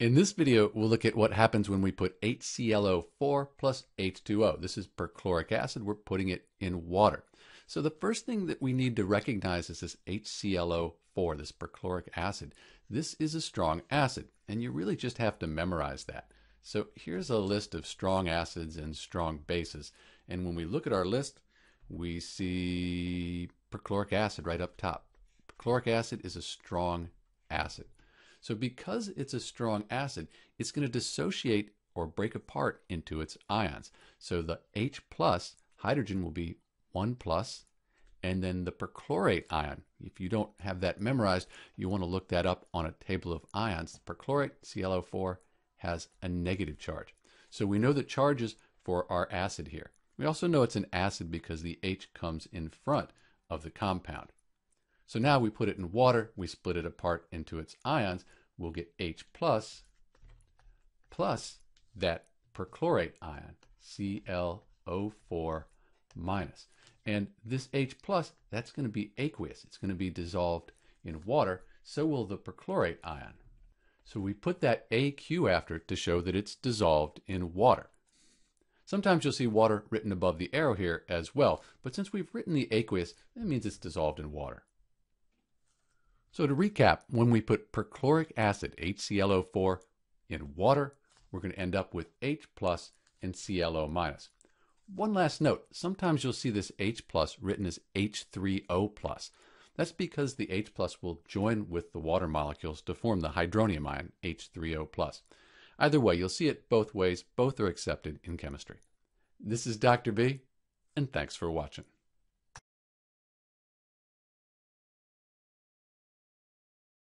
In this video, we'll look at what happens when we put HClO4 plus H2O. This is perchloric acid. We're putting it in water. So the first thing that we need to recognize is this HClO4, this perchloric acid. This is a strong acid, and you really just have to memorize that. So here's a list of strong acids and strong bases. And when we look at our list, we see perchloric acid right up top. Perchloric acid is a strong acid. So because it's a strong acid, it's going to dissociate or break apart into its ions. So the H plus hydrogen will be 1 plus, and then the perchlorate ion. If you don't have that memorized, you want to look that up on a table of ions. Perchlorate, ClO4, has a negative charge. So we know the charges for our acid here. We also know it's an acid because the H comes in front of the compound. So now we put it in water, we split it apart into its ions, we'll get H plus plus that perchlorate ion, ClO4 minus. And this H plus, that's going to be aqueous. It's going to be dissolved in water. So will the perchlorate ion. So we put that AQ after it to show that it's dissolved in water. Sometimes you'll see water written above the arrow here as well, but since we've written the aqueous, that means it's dissolved in water. So to recap, when we put perchloric acid, HClO4, in water, we're going to end up with H plus and ClO minus. One last note, sometimes you'll see this H plus written as H3O plus. That's because the H plus will join with the water molecules to form the hydronium ion, H3O plus. Either way, you'll see it both ways. Both are accepted in chemistry. This is Dr. B, and thanks for watching.